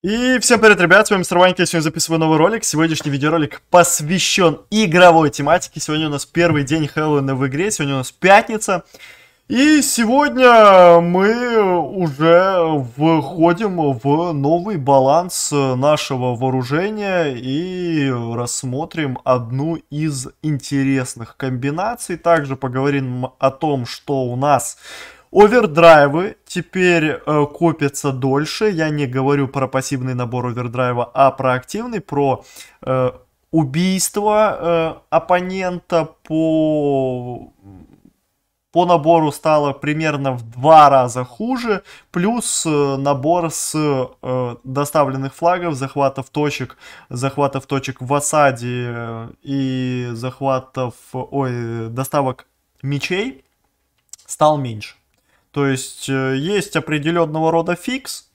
И всем привет, ребят, с вами Мистер я сегодня записываю новый ролик. Сегодняшний видеоролик посвящен игровой тематике. Сегодня у нас первый день Хэллоуина в игре, сегодня у нас пятница. И сегодня мы уже входим в новый баланс нашего вооружения и рассмотрим одну из интересных комбинаций. Также поговорим о том, что у нас Овердрайвы теперь э, копятся дольше. Я не говорю про пассивный набор овердрайва, а про активный, про э, убийство э, оппонента по по набору стало примерно в два раза хуже, плюс э, набор с э, доставленных флагов, захватов точек, захватов точек в осаде э, и захватов, ой, доставок мечей стал меньше. То есть э, есть определенного рода fix.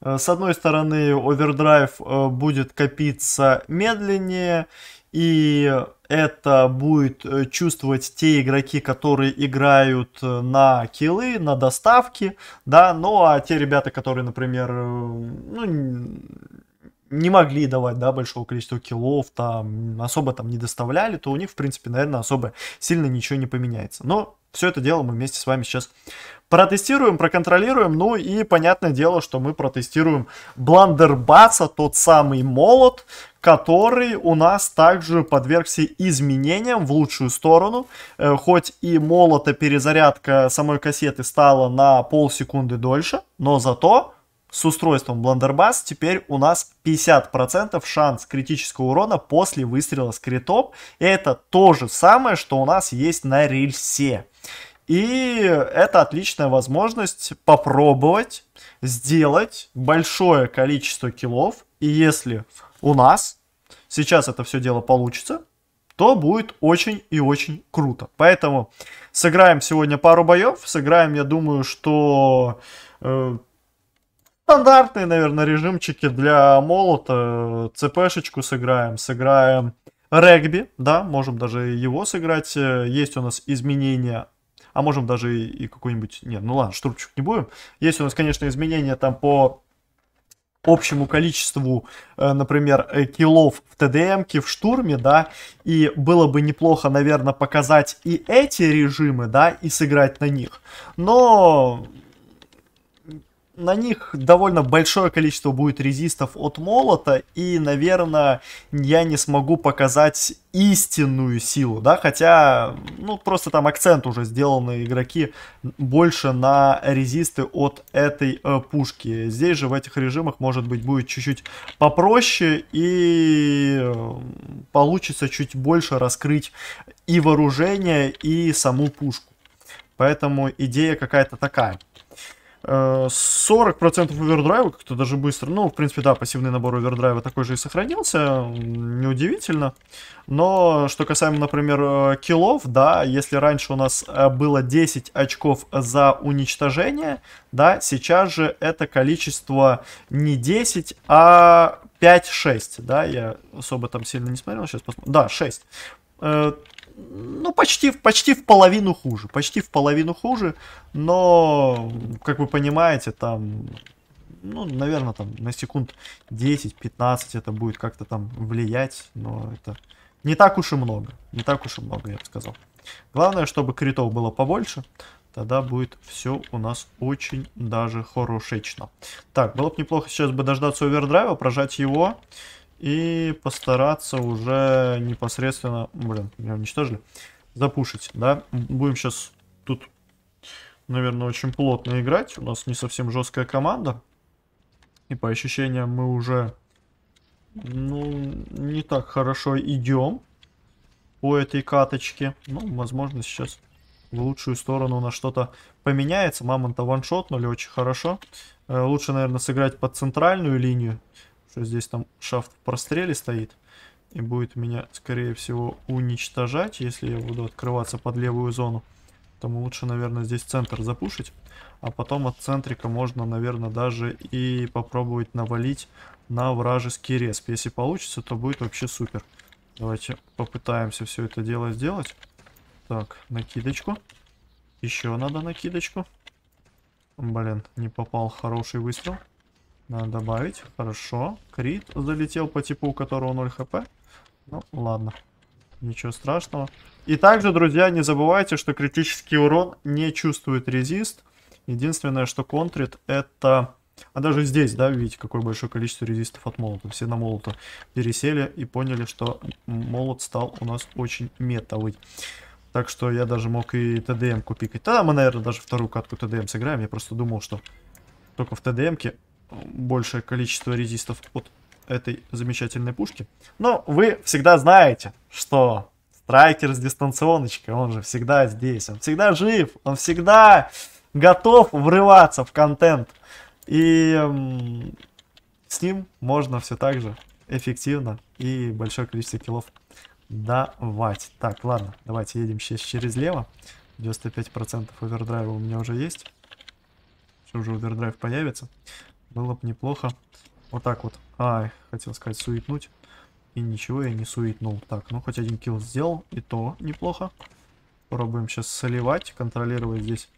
Э, с одной стороны, овердрайв э, будет копиться медленнее, и это будет чувствовать те игроки, которые играют на киллы, на доставки, да, ну а те ребята, которые, например, ну, не могли давать, да, большого количества киллов, там, особо там не доставляли, то у них, в принципе, наверное, особо сильно ничего не поменяется. Но все это дело мы вместе с вами сейчас протестируем, проконтролируем. Ну и понятное дело, что мы протестируем Бландербаса, тот самый молот, который у нас также подвергся изменениям в лучшую сторону. Э, хоть и молота перезарядка самой кассеты стала на полсекунды дольше, но зато с устройством Blunderbuss теперь у нас 50% шанс критического урона после выстрела с критом. Это то же самое, что у нас есть на рельсе. И это отличная возможность попробовать сделать большое количество киллов. И если у нас сейчас это все дело получится, то будет очень и очень круто. Поэтому сыграем сегодня пару боев. Сыграем, я думаю, что э, стандартные, наверное, режимчики для молота. ЦПшечку сыграем, сыграем регби, да, можем даже его сыграть. Есть у нас изменения а можем даже и, и какой-нибудь... Нет, ну ладно, штурмчик не будем. Есть у нас, конечно, изменения там по общему количеству, э, например, э, киллов в ТДМке, в штурме, да, и было бы неплохо, наверное, показать и эти режимы, да, и сыграть на них. Но на них довольно большое количество будет резистов от молота, и, наверное, я не смогу показать истинную силу, да, хотя, ну, просто там акцент уже сделаны игроки больше на резисты от этой э, пушки. Здесь же в этих режимах, может быть, будет чуть-чуть попроще, и э, получится чуть больше раскрыть и вооружение, и саму пушку. Поэтому идея какая-то такая. 40% овердрайва, как-то даже быстро. Ну, в принципе, да, пассивный набор овердрайва такой же и сохранился, неудивительно. Но, что касаемо, например, э, киллов, да, если раньше у нас э, было 10 очков за уничтожение, да, сейчас же это количество не 10, а 5-6, да, я особо там сильно не смотрел, сейчас посмотрим. Да, 6 ну, почти, почти в половину хуже. Почти в половину хуже, но, как вы понимаете, там, ну, наверное, там на секунд 10-15 это будет как-то там влиять, но это не так уж и много. Не так уж и много, я бы сказал. Главное, чтобы критов было побольше, тогда будет все у нас очень даже хорошечно. Так, было бы неплохо сейчас бы дождаться овердрайва, прожать его и постараться уже непосредственно, блин, меня уничтожили, запушить, да. Будем сейчас тут, наверное, очень плотно играть. У нас не совсем жесткая команда. И по ощущениям мы уже, ну, не так хорошо идем по этой каточке. Ну, возможно, сейчас в лучшую сторону на что-то поменяется. Мамонта ваншотнули очень хорошо. Э, лучше, наверное, сыграть под центральную линию что здесь там шафт в простреле стоит. И будет меня, скорее всего, уничтожать, если я буду открываться под левую зону. Тому лучше, наверное, здесь центр запушить. А потом от центрика можно, наверное, даже и попробовать навалить на вражеский респ. Если получится, то будет вообще супер. Давайте попытаемся все это дело сделать. Так, накидочку. Еще надо накидочку. Блин, не попал хороший выстрел. Надо добавить. Хорошо. Крит залетел по типу, у которого 0 хп. Ну, ладно. Ничего страшного. И также, друзья, не забывайте, что критический урон не чувствует резист. Единственное, что контрит, это... А даже здесь, да, видите, какое большое количество резистов от молота. Все на молота пересели и поняли, что молот стал у нас очень метовый. Так что я даже мог и ТДМ купить. Тогда мы, наверное, даже вторую катку ТДМ сыграем. Я просто думал, что только в ТДМке большее количество резистов от этой замечательной пушки. Но вы всегда знаете, что страйкер с дистанционочкой, он же всегда здесь, он всегда жив, он всегда готов врываться в контент. И с ним можно все так же эффективно и большое количество киллов давать. Так, ладно, давайте едем сейчас через лево. 95% овердрайва у меня уже есть. Что уже овердрайв появится. Было бы неплохо. Вот так вот. Ай, хотел сказать суетнуть. И ничего я не суетнул. Так, ну хоть один килл сделал. И то неплохо. Пробуем сейчас соливать. Контролировать здесь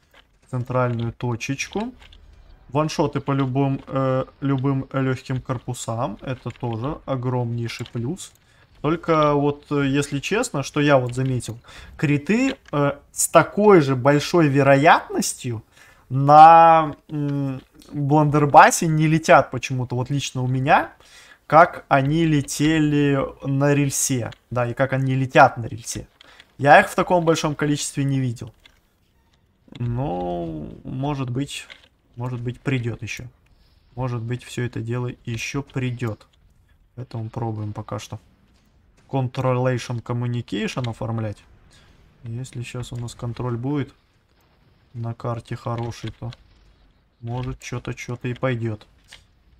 центральную точечку. Ваншоты по любым, э, любым легким корпусам. Это тоже огромнейший плюс. Только вот, э, если честно, что я вот заметил, криты э, с такой же большой вероятностью на бландербасе не летят почему-то, вот лично у меня, как они летели на рельсе, да, и как они летят на рельсе. Я их в таком большом количестве не видел. Ну, может быть, может быть придет еще. Может быть все это дело еще придет. Поэтому пробуем пока что. Controlation Communication оформлять. Если сейчас у нас контроль будет на карте хороший, то может что-то, что-то и пойдет.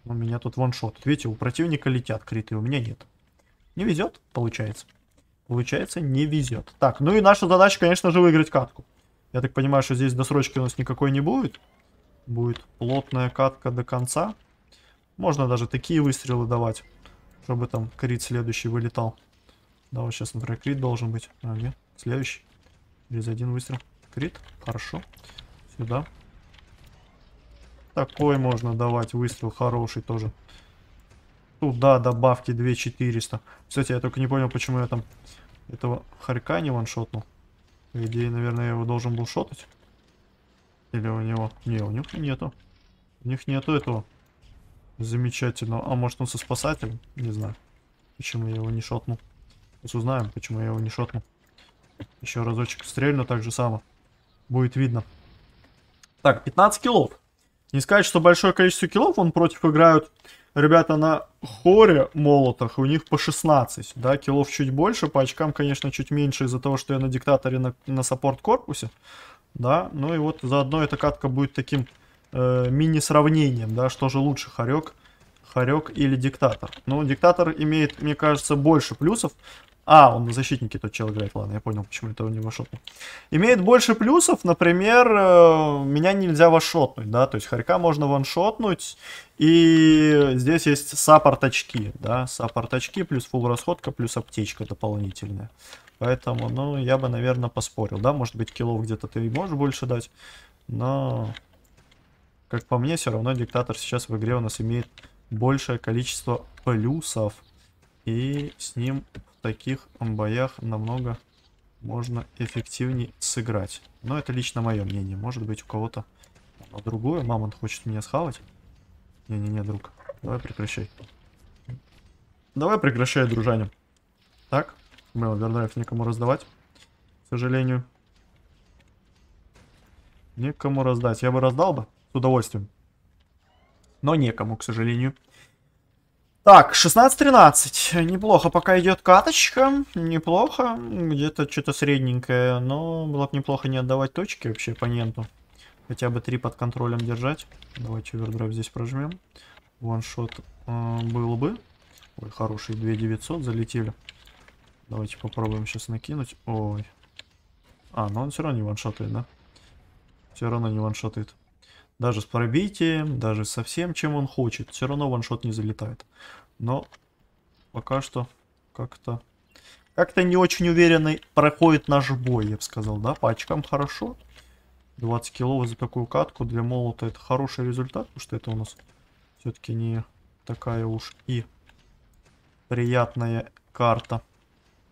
У меня тут ваншот. Видите, у противника летят криты, у меня нет. Не везет, получается. Получается, не везет. Так, ну и наша задача, конечно же, выиграть катку. Я так понимаю, что здесь досрочки у нас никакой не будет. Будет плотная катка до конца. Можно даже такие выстрелы давать, чтобы там крит следующий вылетал. Да, вот сейчас, например, крит должен быть. А, нет, следующий. Через один выстрел. Крит, хорошо. Сюда. Такой можно давать выстрел хороший тоже. Туда добавки 2400. Кстати, я только не понял, почему я там этого хорька не ваншотнул. По идее, наверное, я его должен был шотать. Или у него... Не, у них нету. У них нету этого замечательного. А может он со спасателем? Не знаю. Почему я его не шотнул. Сейчас узнаем, почему я его не шотнул. Еще разочек стрельну, так же само. Будет видно. Так, 15 киллов. Не сказать, что большое количество киллов он против играют ребята на хоре молотах, у них по 16, да, киллов чуть больше, по очкам, конечно, чуть меньше из-за того, что я на диктаторе на, на саппорт-корпусе, да, ну и вот заодно эта катка будет таким э, мини-сравнением, да, что же лучше, Харек, Харек или Диктатор. Ну, Диктатор имеет, мне кажется, больше плюсов, а, он на защитнике тот чел играет, ладно, я понял, почему это он не ваншотнул. Имеет больше плюсов, например, э, меня нельзя ваншотнуть, да, то есть Харька можно ваншотнуть, и здесь есть support очки, да, support очки плюс full расходка плюс аптечка дополнительная. Поэтому, ну, я бы, наверное, поспорил, да, может быть, киллов где-то ты можешь больше дать, но, как по мне, все равно диктатор сейчас в игре у нас имеет большее количество плюсов, и с ним таких боях намного можно эффективнее сыграть. Но это лично мое мнение. Может быть у кого-то другое. Мамонт хочет меня схавать. Не-не-не, друг. Давай прекращай. Давай прекращай, дружанин. Так. Мы овердрайв никому раздавать. К сожалению. Некому раздать. Я бы раздал бы. С удовольствием. Но некому, к сожалению. Так, 16-13. Неплохо пока идет каточка. Неплохо. Где-то что-то средненькое. Но было бы неплохо не отдавать точки вообще оппоненту. Хотя бы три под контролем держать. Давайте овердрайв здесь прожмем. Ваншот э, был бы. Ой, хороший. 2900 залетели. Давайте попробуем сейчас накинуть. Ой. А, но он все равно не ваншотает, да? Все равно не ваншотает. Даже с пробитием, даже со всем, чем он хочет. Все равно ваншот не залетает. Но пока что как-то... Как-то не очень уверенно проходит наш бой, я бы сказал, да? По очкам хорошо. 20 килов за такую катку для молота это хороший результат, потому что это у нас Все-таки не такая уж и приятная карта.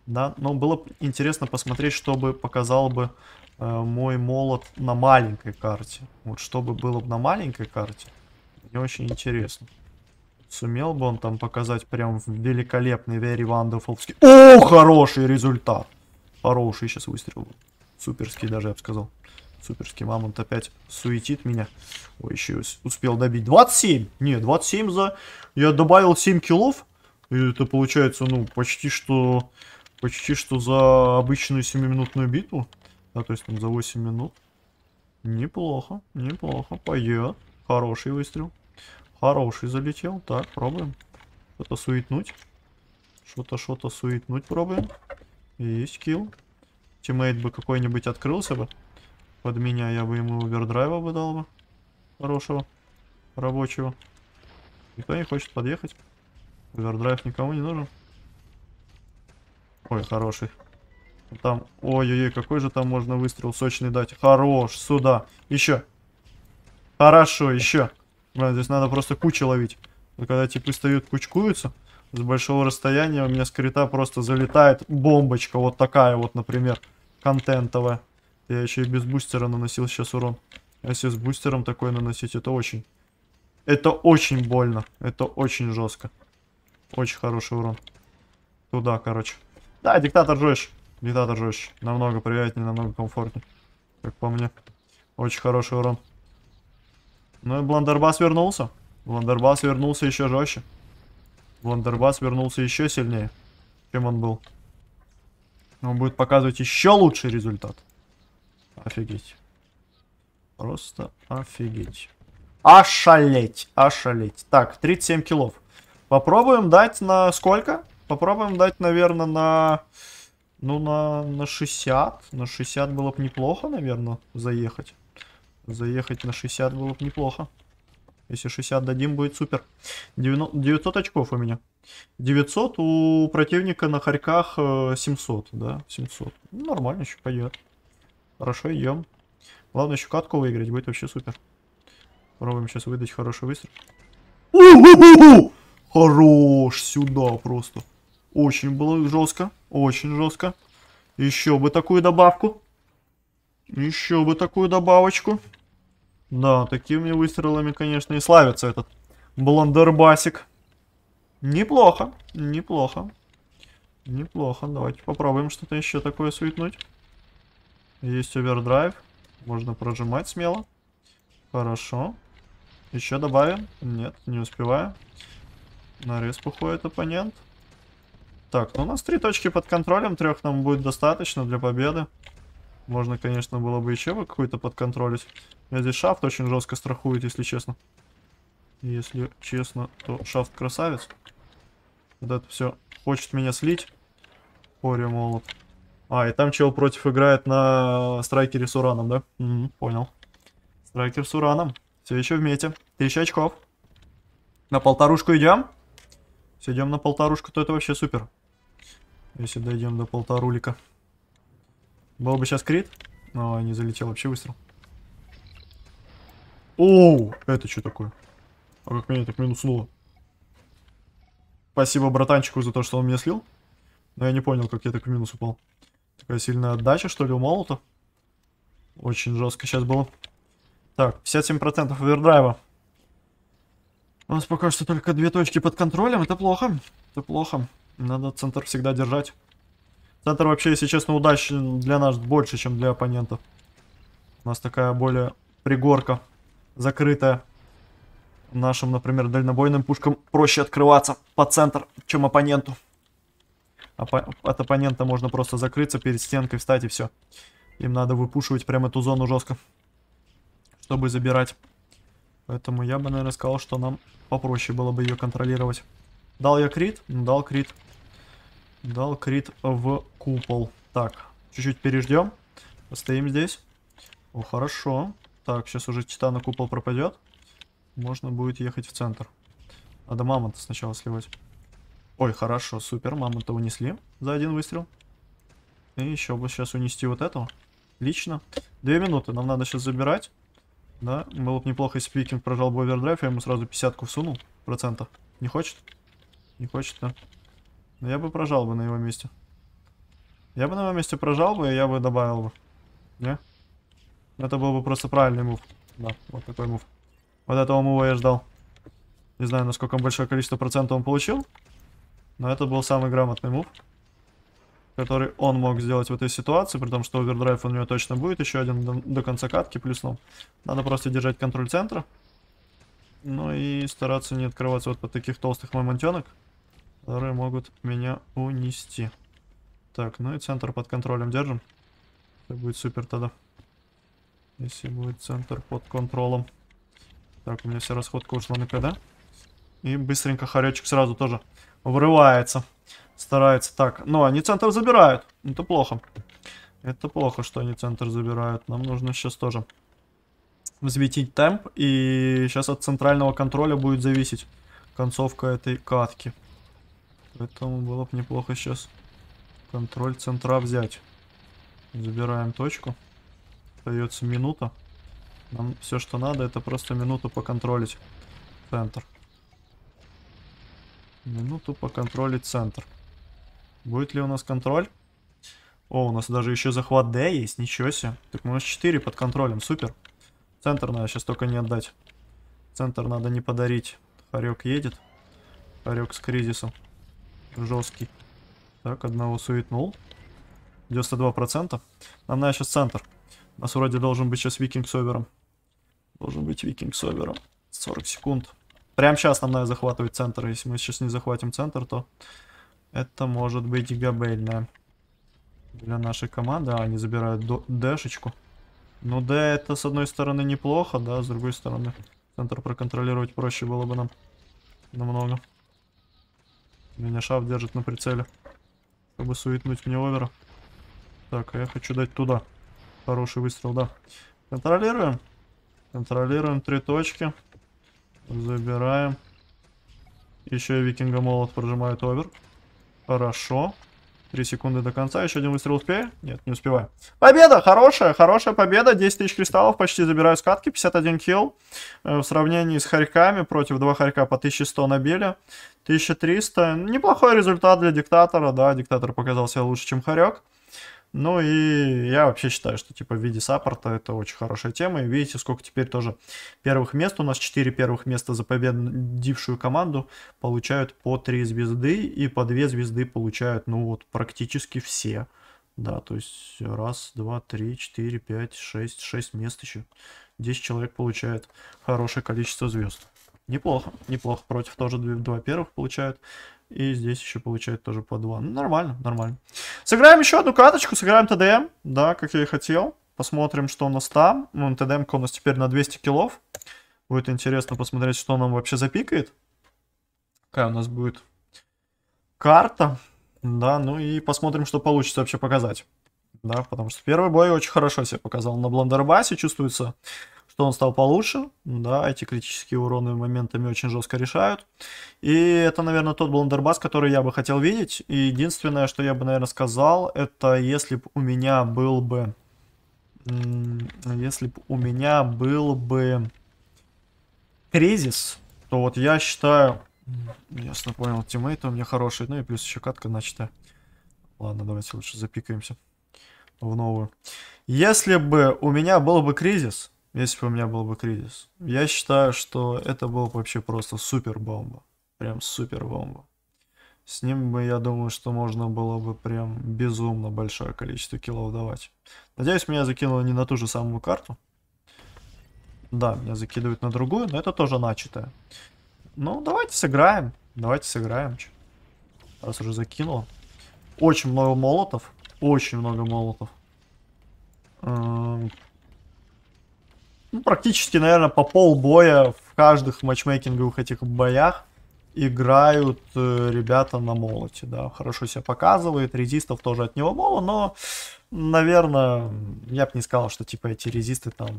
Да, но было бы интересно посмотреть, что бы показал бы мой молот на маленькой карте. Вот что бы было бы на маленькой карте, мне очень интересно. Сумел бы он там показать прям великолепный Very Wonderful. О, хороший результат! Хороший сейчас выстрел. Суперский даже, я бы сказал. Суперский мамонт опять суетит меня. Ой, еще успел добить. 27! Не, 27 за... Я добавил 7 киллов. И это получается, ну, почти что... Почти что за обычную 7-минутную битву. Да, то есть там за 8 минут. Неплохо, неплохо. Пойдет. Хороший выстрел. Хороший залетел. Так, пробуем. Что-то суетнуть. Что-то, что-то суетнуть пробуем. Есть килл. Тиммейт бы какой-нибудь открылся бы. Под меня я бы ему овердрайва бы дал бы. Хорошего. Рабочего. Никто не хочет подъехать. Овердрайв никому не нужен. Ой, хороший. Там, ой-ой-ой, какой же там можно выстрел сочный дать. Хорош, сюда. Еще. Хорошо, еще. Блин, здесь надо просто кучу ловить. Но когда типы стоят, кучкуются, с большого расстояния у меня с крита просто залетает бомбочка. Вот такая вот, например, контентовая. Я еще и без бустера наносил сейчас урон. А если с бустером такой наносить, это очень... Это очень больно. Это очень жестко. Очень хороший урон. Туда, короче. Да, диктатор жестче. Диктатор жестче. Намного приятнее, намного комфортнее. Как по мне. Очень хороший урон. Ну и Бландербас вернулся. Бландербас вернулся еще жестче. Бландербас вернулся еще сильнее, чем он был. Он будет показывать еще лучший результат. Офигеть. Просто офигеть. Ошалеть, ошалеть. Так, 37 килов. Попробуем дать на сколько? Попробуем дать, наверное, на... Ну, на, на 60. На 60 было бы неплохо, наверное, заехать. Заехать на 60 было бы неплохо. Если 60 дадим, будет супер. 900 очков у меня. 900 у противника на хорьках 700, э, да, 700. Ну, нормально еще пойдет. Хорошо, идем. Главное еще катку выиграть, будет вообще супер. Пробуем сейчас выдать хороший выстрел. У -у -у Хорош, сюда просто. Очень было жестко, очень жестко. Еще бы такую добавку. Еще бы такую добавочку. Да, такими выстрелами, конечно, и славится этот блондербасик. Неплохо, неплохо. Неплохо, давайте попробуем что-то еще такое суетнуть. Есть овердрайв. Можно прожимать смело. Хорошо. Еще добавим. Нет, не успеваю. На риск уходит оппонент. Так, ну у нас три точки под контролем. Трех нам будет достаточно для победы. Можно, конечно, было бы еще какой-то подконтролить. Я здесь шафт очень жестко страхует, если честно. Если честно, то шафт красавец. Вот это все хочет меня слить. Хори молот. А, и там чел против играет на страйкере с ураном, да? Угу, понял. Страйкер с ураном. Все еще в мете. Тысяча очков. На полторушку идем? Если идем на полторушку, то это вообще супер. Если дойдем до полторулика. Был бы сейчас крит. Но не залетел вообще выстрел. Оу, это что такое? А как меня так минуснуло? Спасибо братанчику за то, что он меня слил. Но я не понял, как я так в минус упал. Такая сильная отдача, что ли, у молота. Очень жестко сейчас было. Так, 57% овердрайва. У нас пока что только две точки под контролем. Это плохо. Это плохо. Надо центр всегда держать. Центр вообще, если честно, удачен для нас больше, чем для оппонентов. У нас такая более пригорка закрытая. Нашим, например, дальнобойным пушкам проще открываться по центр, чем оппоненту. От оппонента можно просто закрыться, перед стенкой встать и все. Им надо выпушивать прям эту зону жестко, чтобы забирать. Поэтому я бы, наверное, сказал, что нам попроще было бы ее контролировать. Дал я крит? Дал крит. Дал крит в купол. Так, чуть-чуть переждем. Стоим здесь. О, хорошо. Так, сейчас уже титана купол пропадет. Можно будет ехать в центр. Надо мамонта сначала сливать. Ой, хорошо, супер, мамонта унесли за один выстрел. И еще бы сейчас унести вот этого. Лично. Две минуты, нам надо сейчас забирать. Да, было бы неплохо, если Викинг прожал бы овердрайв, я ему сразу 50-ку всунул в процентах. Не хочет? Не хочет, да? Но я бы прожал бы на его месте. Я бы на его месте прожал бы, и я бы добавил бы. Не? Это был бы просто правильный мув. Да, вот такой мув. Вот этого мува я ждал. Не знаю, насколько большое количество процентов он получил. Но это был самый грамотный мув. Который он мог сделать в этой ситуации. При том, что овердрайв у него точно будет. Еще один до, до конца катки плюсом. Надо просто держать контроль центра. Ну и стараться не открываться вот под таких толстых моментенок. Которые могут меня унести. Так, ну и центр под контролем держим. Это будет супер тогда. Если будет центр под контролем. Так, у меня вся расходка ушла на КД. И быстренько хоречек сразу тоже врывается. Старается так. Ну, они центр забирают. Это плохо. Это плохо, что они центр забирают. Нам нужно сейчас тоже взметить темп. И сейчас от центрального контроля будет зависеть концовка этой катки. Поэтому было бы неплохо сейчас контроль центра взять. Забираем точку. Остается минута. Нам все, что надо, это просто минуту поконтролить центр. Минуту поконтролить центр. Будет ли у нас контроль? О, у нас даже еще захват D есть, ничего себе. Так у нас 4 под контролем, супер. Центр надо сейчас только не отдать. Центр надо не подарить. Харек едет. Харек с кризисом. Жесткий. Так, одного суетнул. 92%. Нам надо сейчас центр. У нас вроде должен быть сейчас викинг с овером. Должен быть викинг с овером. 40 секунд. Прямо сейчас нам надо захватывать центр. Если мы сейчас не захватим центр, то это может быть габельное. Для нашей команды. А, они забирают дэшечку. Ну, Д это с одной стороны неплохо, да, с другой стороны центр проконтролировать проще было бы нам намного. Меня шаф держит на прицеле. Чтобы суетнуть мне овера. Так, а я хочу дать туда. Хороший выстрел, да. Контролируем. Контролируем три точки. Забираем. Еще и викинга молот прожимает овер. Хорошо. Три секунды до конца. Еще один выстрел успею? Нет, не успеваю. Победа! Хорошая, хорошая победа. 10 тысяч кристаллов. Почти забираю скатки. 51 килл. Э, в сравнении с хорьками. Против два хорька по 1100 набили. 1300. Неплохой результат для диктатора. Да, диктатор показал себя лучше, чем хорек. Ну и я вообще считаю, что типа в виде саппорта это очень хорошая тема. И видите, сколько теперь тоже первых мест. У нас 4 первых места за победившую команду получают по 3 звезды. И по 2 звезды получают, ну вот, практически все. Да, то есть раз, два, три, четыре, пять, шесть, шесть мест еще. 10 человек получает хорошее количество звезд. Неплохо, неплохо. Против тоже два первых получают. И здесь еще получает тоже по 2. Ну, нормально, нормально. Сыграем еще одну каточку, сыграем ТДМ, да, как я и хотел. Посмотрим, что у нас там. Ну, ТДМ у нас теперь на 200 килов. Будет интересно посмотреть, что нам вообще запикает. Какая у нас будет карта. Да, ну и посмотрим, что получится вообще показать. Да, потому что первый бой очень хорошо себя показал на бландербасе. Чувствуется что он стал получше, да, эти критические уроны моментами очень жестко решают. И это, наверное, тот бландербас, который я бы хотел видеть. И единственное, что я бы, наверное, сказал, это если бы у меня был бы... Если бы у меня был бы кризис, то вот я считаю... Ясно понял, тиммейты у меня хорошие. Ну и плюс еще катка начата. Ладно, давайте лучше запикаемся в новую. Если бы у меня был бы кризис, если бы у меня был бы кризис. Я считаю, что это был бы вообще просто супер бомба. Прям супер бомба. С ним бы, я думаю, что можно было бы прям безумно большое количество киллов давать. Надеюсь, меня закинуло не на ту же самую карту. Да, меня закидывают на другую, но это тоже начатое. Ну, давайте сыграем. Давайте сыграем. Раз уже закинуло. Очень много молотов. Очень много молотов. Эм, ну, практически, наверное, по полбоя в каждых матчмейкинговых этих боях играют э, ребята на молоте, да, хорошо себя показывает, резистов тоже от него мало, но, наверное, я бы не сказал, что, типа, эти резисты там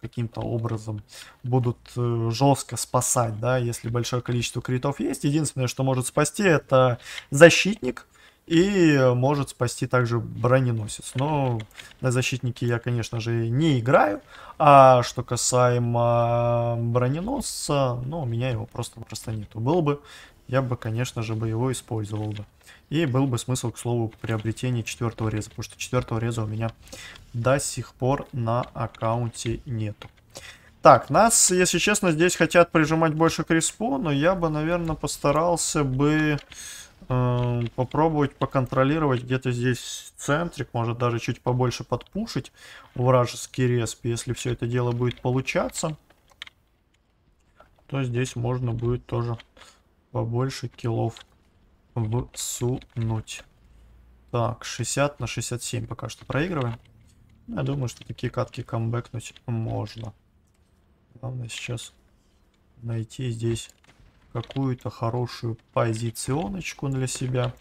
каким-то образом будут э, жестко спасать, да, если большое количество критов есть. Единственное, что может спасти, это защитник, И может спасти также броненосец. Но на защитнике я, конечно же, не играю. А что касаемо броненосца, ну, у меня его просто-напросто нету. Был бы, я бы, конечно же, бы его использовал бы. И был бы смысл, к слову, приобретения четвертого реза. Потому что четвертого реза у меня до сих пор на аккаунте нету. Так, нас, если честно, здесь хотят прижимать больше к респу, но я бы, наверное, постарался бы э, попробовать поконтролировать где-то здесь центрик, может даже чуть побольше подпушить вражеский респ. Если все это дело будет получаться, то здесь можно будет тоже побольше киллов всунуть. Так, 60 на 67 пока что проигрываем. Я думаю, что такие катки камбэкнуть можно. Главное сейчас найти здесь какую-то хорошую позиционочку для себя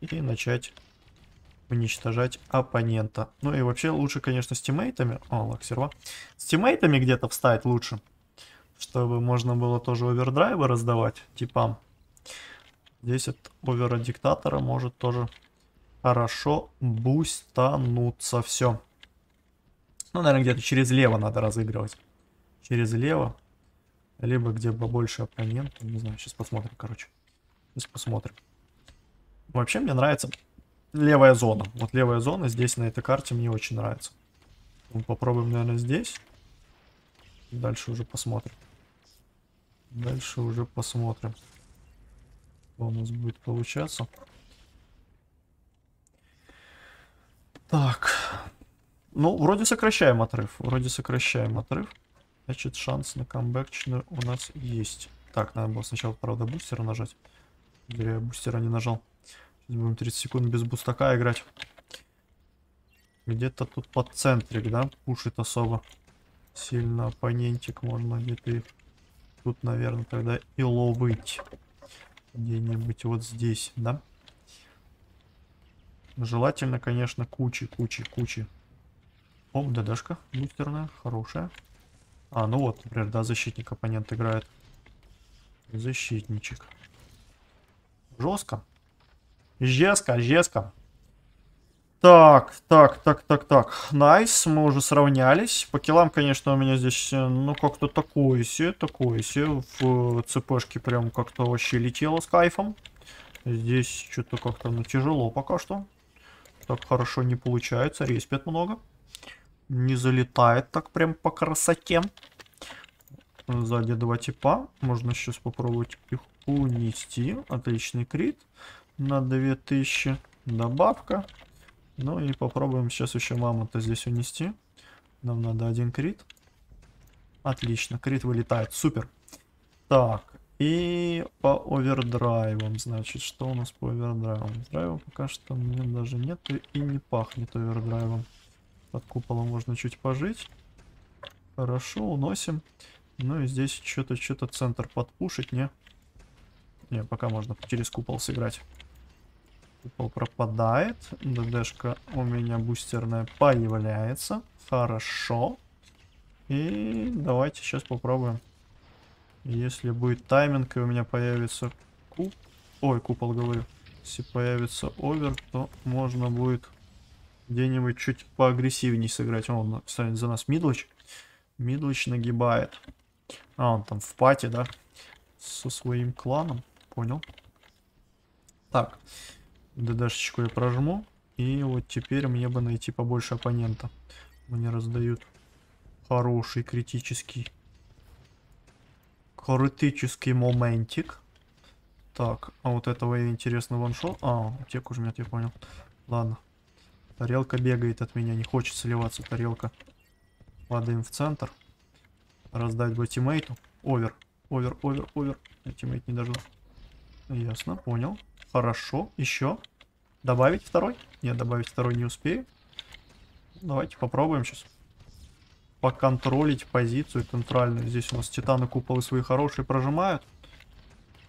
и начать уничтожать оппонента. Ну и вообще лучше, конечно, с тиммейтами. О, лаксерва. С тиммейтами где-то встать лучше. Чтобы можно было тоже овердрайвы раздавать типам. Здесь от овера диктатора может тоже хорошо бустануться. Все. Ну, наверное, где-то через лево надо разыгрывать через лево, либо где побольше оппонентов. Не знаю, сейчас посмотрим, короче. Сейчас посмотрим. Вообще мне нравится левая зона. Вот левая зона здесь на этой карте мне очень нравится. Мы попробуем, наверное, здесь. Дальше уже посмотрим. Дальше уже посмотрим. Что у нас будет получаться. Так. Ну, вроде сокращаем отрыв. Вроде сокращаем отрыв. Значит, шанс на камбэкчную у нас есть. Так, надо было сначала, правда, бустера нажать. Зря я бустера не нажал. Сейчас будем 30 секунд без бустака играть. Где-то тут под центрик, да, пушит особо сильно оппонентик. Можно где-то тут, наверное, тогда и ловить. Где-нибудь вот здесь, да? Желательно, конечно, кучи, кучи, кучи. О, ДДшка бустерная, хорошая. А, ну вот, например, да, защитник оппонент играет. Защитничек. Жестко. Жестко, жестко. Так, так, так, так, так. Nice, мы уже сравнялись. По киллам, конечно, у меня здесь, э, ну, как-то такое себе, такое себе. В цепешке прям как-то вообще летело с кайфом. Здесь что-то как-то, ну, тяжело пока что. Так хорошо не получается, респет много не залетает так прям по красоте. Сзади два типа. Можно сейчас попробовать их унести. Отличный крит. На 2000 добавка. Ну и попробуем сейчас еще мамонта здесь унести. Нам надо один крит. Отлично, крит вылетает. Супер. Так, и по овердрайвам, значит, что у нас по овердрайвам? Драйва пока что мне даже нет и не пахнет овердрайвом. Под куполом можно чуть пожить. Хорошо, уносим. Ну и здесь что-то, что-то центр подпушить, не? Не, пока можно через купол сыграть. Купол пропадает. ДДшка у меня бустерная появляется. Хорошо. И давайте сейчас попробуем. Если будет тайминг и у меня появится куп... Ой, купол говорю. Если появится овер, то можно будет где-нибудь чуть поагрессивнее сыграть. Он станет за нас Мидлыч. Мидлыч нагибает. А, он там в пати, да? Со своим кланом. Понял. Так. ДДшечку я прожму. И вот теперь мне бы найти побольше оппонента. Мне раздают хороший критический критический моментик. Так, а вот этого я интересно one-shot. А, аптеку жмет, я понял. Ладно. Тарелка бегает от меня, не хочет сливаться тарелка. Падаем в центр. Раздать бы тиммейту. Over, over, over, over. Я teammate не дожил. Ясно, понял. Хорошо, еще. Добавить второй? Нет, добавить второй не успею. Давайте попробуем сейчас. Поконтролить позицию центральную. Здесь у нас титаны куполы свои хорошие прожимают.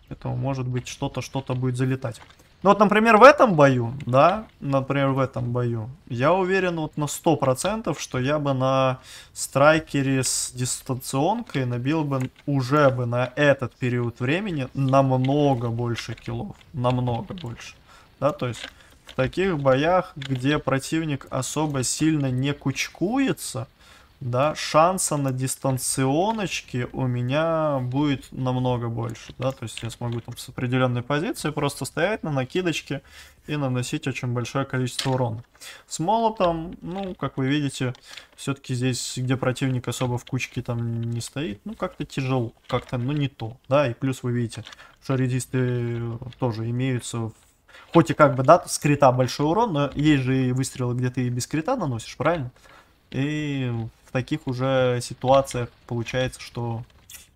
Поэтому может быть что-то, что-то будет залетать. Ну вот, например, в этом бою, да, например, в этом бою, я уверен вот на 100%, что я бы на страйкере с дистанционкой набил бы уже бы на этот период времени намного больше киллов. Намного больше. Да, то есть в таких боях, где противник особо сильно не кучкуется, да, шанса на дистанционочке у меня будет намного больше, да, то есть я смогу там с определенной позиции просто стоять на накидочке и наносить очень большое количество урона. С молотом, ну, как вы видите, все-таки здесь, где противник особо в кучке там не стоит, ну, как-то тяжело, как-то, ну, не то, да, и плюс вы видите, что редисты тоже имеются Хоть и как бы, да, скрита большой урон, но есть же и выстрелы, где ты и без скрита наносишь, правильно? И в таких уже ситуациях получается, что,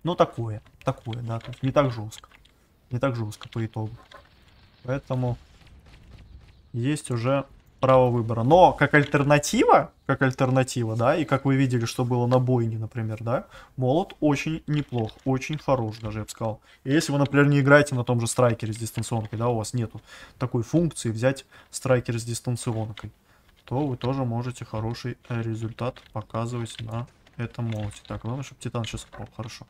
ну, такое, такое, да, то есть не так жестко. Не так жестко по итогу. Поэтому есть уже право выбора. Но как альтернатива, как альтернатива, да, и как вы видели, что было на бойне, например, да, молот очень неплох, очень хорош даже, я бы сказал. И если вы, например, не играете на том же страйкере с дистанционкой, да, у вас нету такой функции взять страйкер с дистанционкой, то вы тоже можете хороший э, результат показывать на этом молоте. Так, главное, чтобы Титан сейчас... О, хорошо.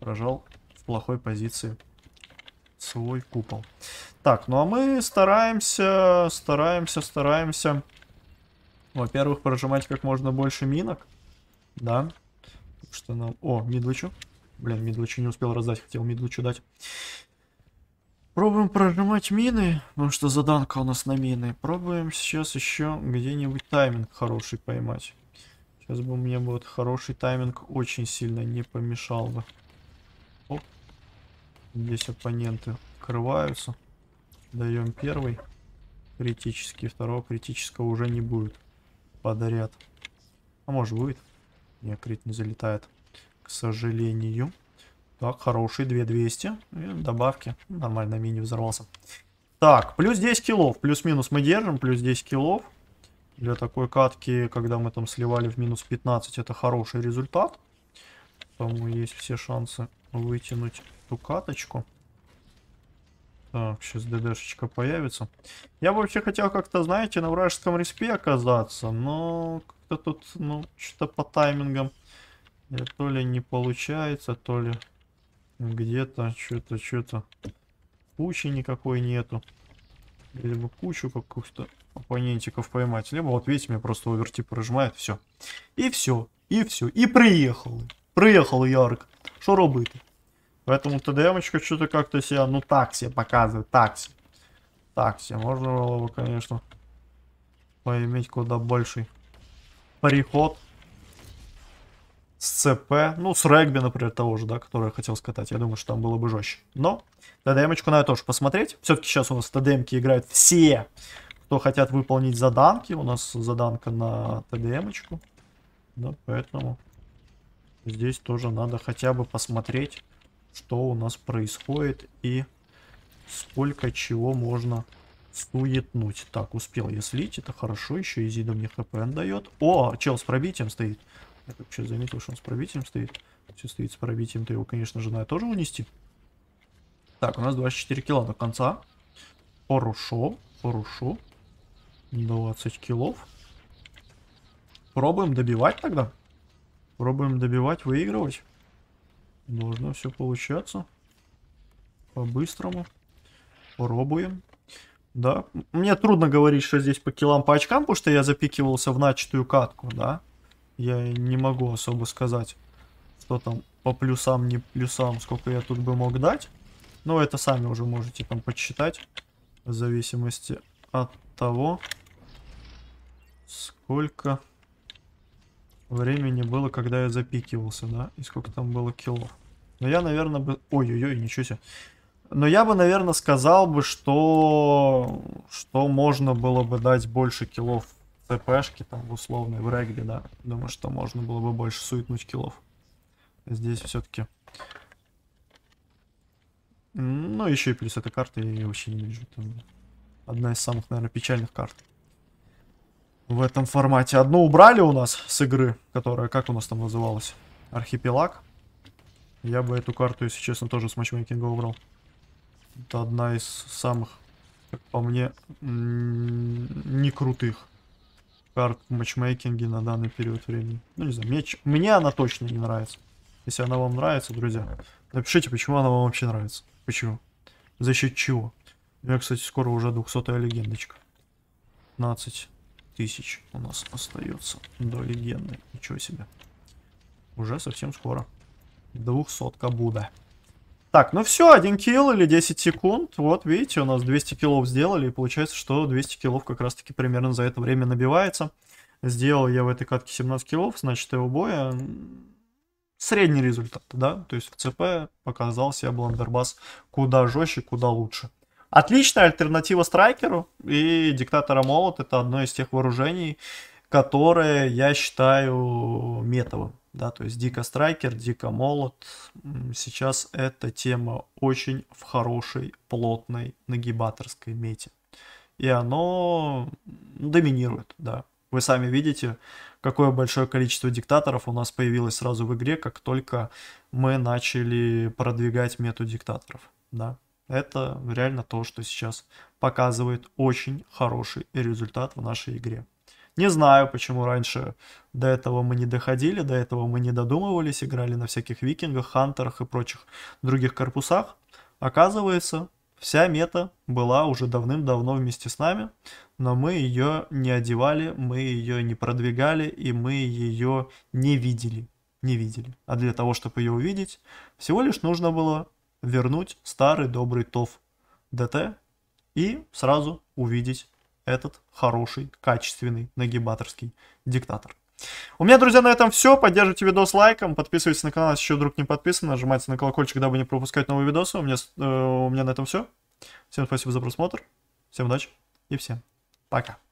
Прожал в плохой позиции свой купол. Так, ну а мы стараемся, стараемся, стараемся, во-первых, прожимать как можно больше минок, да, что нам... О, мидлычу. Блин, мидлычу не успел раздать, хотел мидлычу дать. Пробуем прожимать мины, потому что заданка у нас на мины. Пробуем сейчас еще где-нибудь тайминг хороший поймать. Сейчас бы мне вот хороший тайминг очень сильно не помешал бы. Оп. Здесь оппоненты открываются. Даем первый критический, второго критического уже не будет подряд. А может будет? Нет, крит не залетает, к сожалению. Так, хороший, 2200. И добавки. Нормально, мини взорвался. Так, плюс 10 килов. Плюс-минус мы держим, плюс 10 килов. Для такой катки, когда мы там сливали в минус 15, это хороший результат. Поэтому есть все шансы вытянуть эту каточку. Так, сейчас ДДшечка появится. Я вообще хотел как-то, знаете, на вражеском респе оказаться, но как-то тут, ну, что-то по таймингам то ли не получается, то ли где-то что-то, что-то кучи никакой нету. Либо кучу каких-то оппонентиков поймать. Либо вот видите, меня просто оверти прожимает, все. И все, и все. И приехал. Приехал Ярк. Что робити? Поэтому ТДМочка что-то как-то себя, ну так себе показывает, так себе. Так себе, можно было бы, конечно, поиметь куда больший переход с ЦП, ну, с регби, например, того же, да, который я хотел скатать. Я думаю, что там было бы жестче. Но ТДМочку надо тоже посмотреть. Все-таки сейчас у нас ТДМки играют все, кто хотят выполнить заданки. У нас заданка на ТДМочку. Да, поэтому здесь тоже надо хотя бы посмотреть, что у нас происходит и сколько чего можно суетнуть. Так, успел я слить, это хорошо, еще Изида мне хп дает. О, чел с пробитием стоит. Я вообще заметил, что он с пробитием стоит. Все стоит с пробитием, то его, конечно же, надо тоже унести. Так, у нас 24 кило до конца. Хорошо, хорошо. 20 килов. Пробуем добивать тогда. Пробуем добивать, выигрывать. Должно все получаться. По-быстрому. Пробуем. Да. Мне трудно говорить, что здесь по килам, по очкам, потому что я запикивался в начатую катку, да. Я не могу особо сказать, что там по плюсам, не плюсам, сколько я тут бы мог дать. Но это сами уже можете там подсчитать. В зависимости от того, сколько времени было, когда я запикивался, да? И сколько там было килов. Но я, наверное, бы... Ой-ой-ой, ничего себе. Но я бы, наверное, сказал бы, что... Что можно было бы дать больше килов ТПшки, там, в условной, в регби, да. Думаю, что можно было бы больше суетнуть киллов. Здесь все-таки... Ну, еще и плюс эта карта я ее вообще не вижу. Там одна из самых, наверное, печальных карт. В этом формате. Одну убрали у нас с игры, которая, как у нас там называлась? Архипелаг. Я бы эту карту, если честно, тоже с матчмейкинга убрал. Это одна из самых, как по мне, не крутых карт в матчмейкинге на данный период времени. Ну, не знаю, мне, мне она точно не нравится. Если она вам нравится, друзья, напишите, почему она вам вообще нравится. Почему? За счет чего? У меня, кстати, скоро уже 200 легендочка. 15 тысяч у нас остается до легенды. Ничего себе. Уже совсем скоро. 200 Буда. Так, ну все, один килл или 10 секунд. Вот, видите, у нас 200 киллов сделали. И получается, что 200 киллов как раз-таки примерно за это время набивается. Сделал я в этой катке 17 киллов, значит, его боя средний результат, да. То есть в ЦП показал себя Бландербас куда жестче, куда лучше. Отличная альтернатива страйкеру. И диктатора молот это одно из тех вооружений, которое я считаю метовым. Да, то есть Дика Страйкер, Дика Молот. Сейчас эта тема очень в хорошей, плотной, нагибаторской мете. И оно доминирует, да. Вы сами видите, какое большое количество диктаторов у нас появилось сразу в игре, как только мы начали продвигать мету диктаторов, да. Это реально то, что сейчас показывает очень хороший результат в нашей игре. Не знаю, почему раньше до этого мы не доходили, до этого мы не додумывались, играли на всяких викингах, хантерах и прочих других корпусах. Оказывается, вся мета была уже давным-давно вместе с нами, но мы ее не одевали, мы ее не продвигали и мы ее не видели. Не видели. А для того, чтобы ее увидеть, всего лишь нужно было вернуть старый добрый ТОВ ДТ и сразу увидеть этот хороший, качественный, нагибаторский диктатор. У меня, друзья, на этом все. Поддерживайте видос лайком, подписывайтесь на канал, если еще вдруг не подписан, нажимайте на колокольчик, дабы не пропускать новые видосы. У меня, э, у меня на этом все. Всем спасибо за просмотр, всем удачи и всем пока.